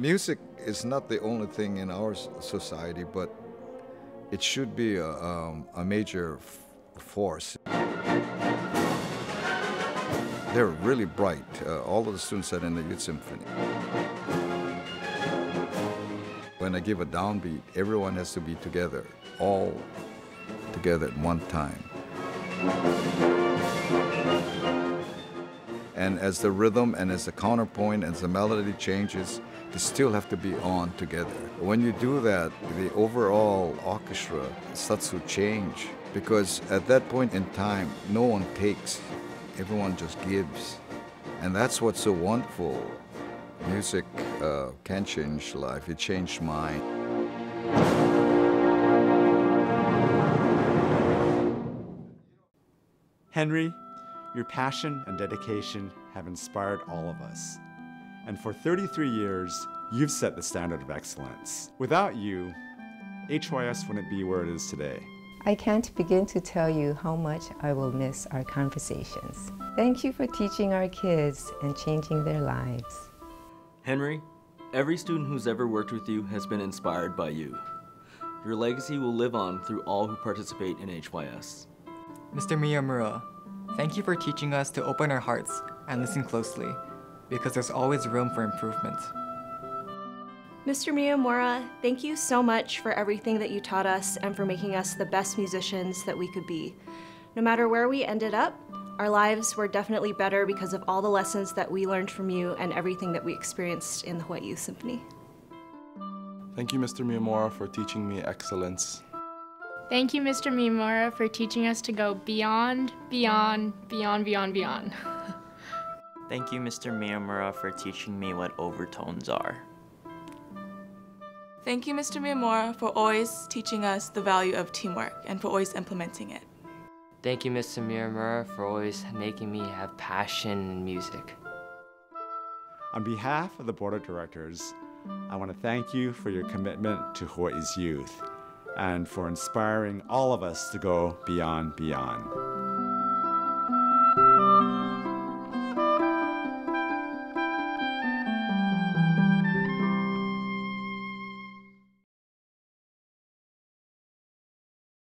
music is not the only thing in our society, but it should be a, um, a major force. They're really bright, uh, all of the students that are in the Youth Symphony. When I give a downbeat, everyone has to be together, all together at one time. And as the rhythm and as the counterpoint and the melody changes, they still have to be on together. When you do that, the overall orchestra starts to change because at that point in time, no one takes, everyone just gives. And that's what's so wonderful. Music uh, can change life, it changed mine. Henry, your passion and dedication have inspired all of us. And for 33 years, you've set the standard of excellence. Without you, HYS wouldn't be where it is today. I can't begin to tell you how much I will miss our conversations. Thank you for teaching our kids and changing their lives. Henry, every student who's ever worked with you has been inspired by you. Your legacy will live on through all who participate in HYS. Mr. Miyamura, thank you for teaching us to open our hearts and listen closely, because there's always room for improvement. Mr. Miyamura, thank you so much for everything that you taught us and for making us the best musicians that we could be. No matter where we ended up, our lives were definitely better because of all the lessons that we learned from you and everything that we experienced in the Hawaii Youth Symphony. Thank you, Mr. Miyamura, for teaching me excellence. Thank you, Mr. Miyamura, for teaching us to go beyond, beyond, beyond, beyond, beyond. Thank you, Mr. Miyamura, for teaching me what overtones are. Thank you, Mr. Miyamura, for always teaching us the value of teamwork and for always implementing it. Thank you, Mr. Miyamura, for always making me have passion in music. On behalf of the Board of Directors, I want to thank you for your commitment to Hawaii's youth and for inspiring all of us to go beyond beyond.